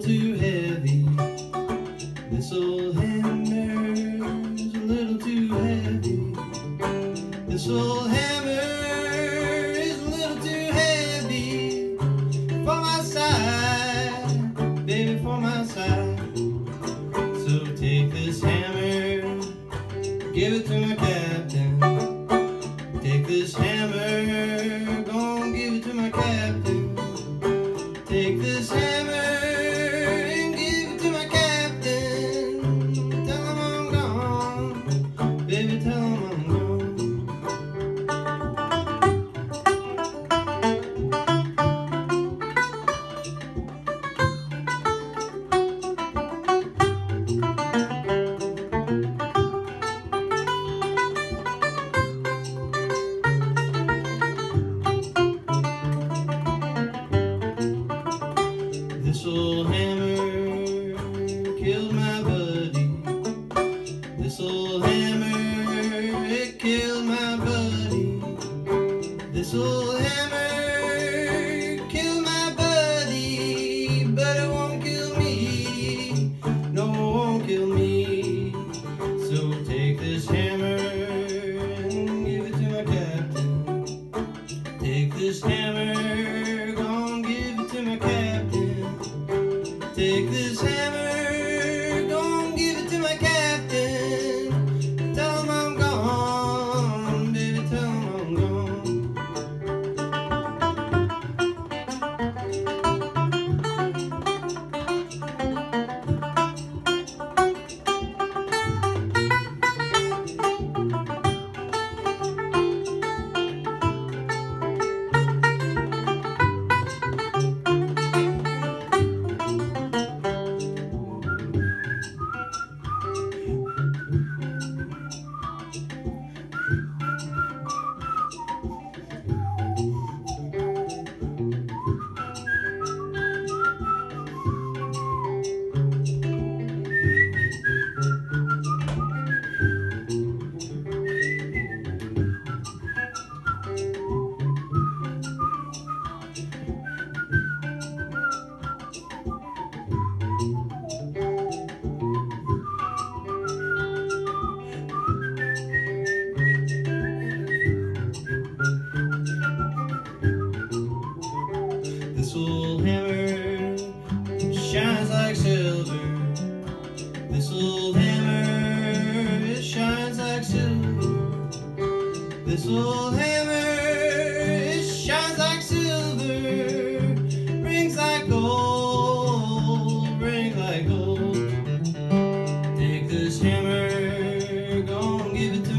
to Take little hammer, it shines like silver, rings like gold, ring like gold. Take this hammer, go and give it to